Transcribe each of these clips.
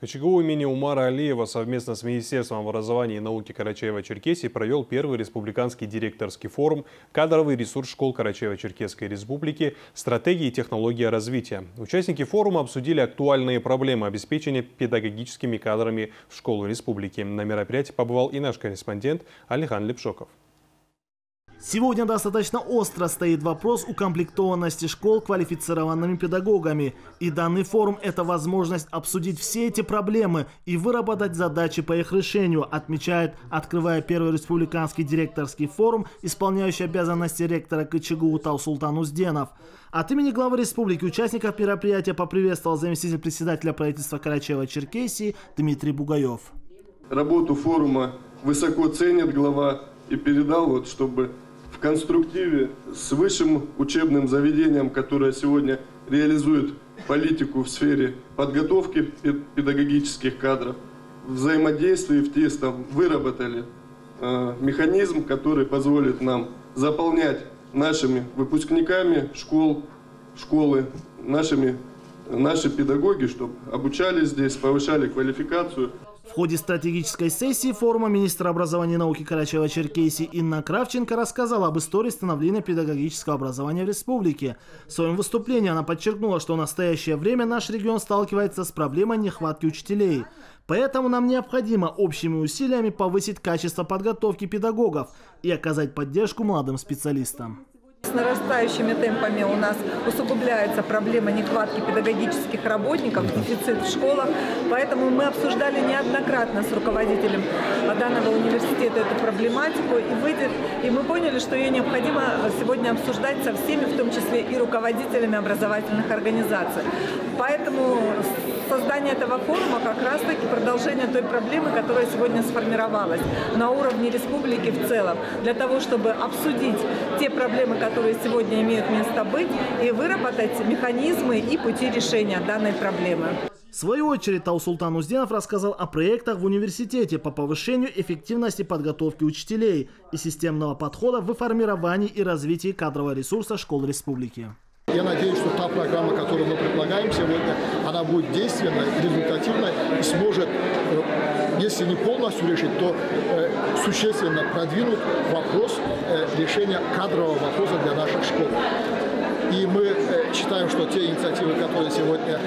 КЧГУ имени Умара Алиева совместно с Министерством образования и науки Карачаева-Черкесии провел первый республиканский директорский форум «Кадровый ресурс школ Карачаево-Черкесской республики. Стратегии и технологии развития». Участники форума обсудили актуальные проблемы обеспечения педагогическими кадрами в школу республики. На мероприятии побывал и наш корреспондент Алихан Лепшоков. Сегодня достаточно остро стоит вопрос укомплектованности школ квалифицированными педагогами. И данный форум – это возможность обсудить все эти проблемы и выработать задачи по их решению, отмечает, открывая первый республиканский директорский форум, исполняющий обязанности ректора КЧГУ Таусултан Узденов. От имени главы республики участников мероприятия поприветствовал заместитель председателя правительства Карачаева-Черкесии Дмитрий Бугаев. Работу форума высоко ценит глава и передал, вот, чтобы конструктиве с высшим учебным заведением, которое сегодня реализует политику в сфере подготовки педагогических кадров, взаимодействии в тестом выработали э, механизм, который позволит нам заполнять нашими выпускниками школ, школы, нашими, наши педагоги, чтобы обучались здесь, повышали квалификацию. В ходе стратегической сессии форума министра образования и науки Карачаева-Черкесии Инна Кравченко рассказала об истории становления педагогического образования в республике. В своем выступлении она подчеркнула, что в настоящее время наш регион сталкивается с проблемой нехватки учителей. Поэтому нам необходимо общими усилиями повысить качество подготовки педагогов и оказать поддержку молодым специалистам. С нарастающими темпами у нас усугубляется проблема нехватки педагогических работников, дефицит в школах. Поэтому мы обсуждали неоднократно с руководителем данного университета эту проблематику. И, выйдет, и мы поняли, что ее необходимо сегодня обсуждать со всеми, в том числе и руководителями образовательных организаций. Поэтому создание этого форума как раз-таки продолжение той проблемы, которая сегодня сформировалась на уровне республики в целом, для того, чтобы обсудить те проблемы, которые сегодня имеют место быть, и выработать механизмы и пути решения данной проблемы. В свою очередь Таусултан Узденов рассказал о проектах в университете по повышению эффективности подготовки учителей и системного подхода в формировании и развитии кадрового ресурса школ республики. Я надеюсь, что та программа, которую мы предлагаем сегодня, она будет действенной, результативной и сможет, э, если не полностью решить, то э, существенно продвинуть вопрос э, решения кадрового вопроса для наших школ. И мы считаем, что те инициативы, которые сегодня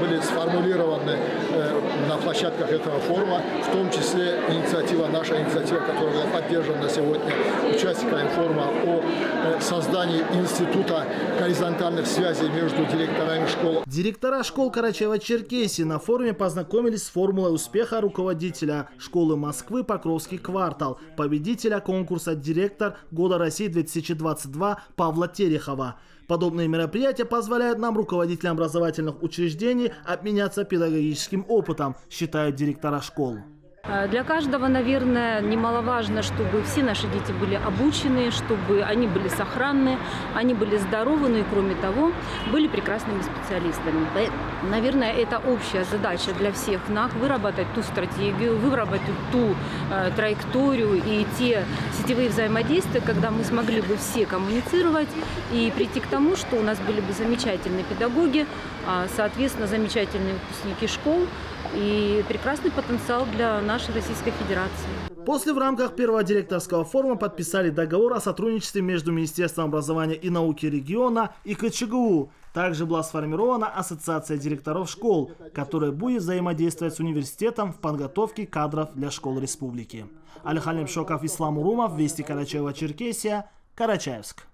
были сформулированы на площадках этого форума, в том числе инициатива, наша инициатива, которая была поддержана сегодня участниками форума о создании института горизонтальных связей между директорами школ. Директора школ Карачаева-Черкесии на форуме познакомились с формулой успеха руководителя школы Москвы Покровский квартал, победителя конкурса «Директор года России 2022» Павла Терехова. Подобные мероприятия позволяют нам, руководителям образовательных учреждений, обменяться педагогическим опытом, считают директора школ. Э, для каждого, наверное, немаловажно, чтобы все наши дети были обучены, чтобы они были сохранны, они были здоровы, но и кроме того, были прекрасными специалистами. Наверное, это общая задача для всех нас – выработать ту стратегию, выработать ту э, траекторию и те сетевые взаимодействия, когда мы смогли бы все коммуницировать и прийти к тому, что у нас были бы замечательные педагоги, а, соответственно, замечательные выпускники школ и прекрасный потенциал для нашей Российской Федерации. После в рамках первого директорского форума подписали договор о сотрудничестве между Министерством образования и науки региона и КЧГУ. Также была сформирована Ассоциация директоров школ, которая будет взаимодействовать с университетом в подготовке кадров для школ республики. Алихалим Шоков, Ислам Урумов, Вести Карачаева, Черкесия, Карачаевск.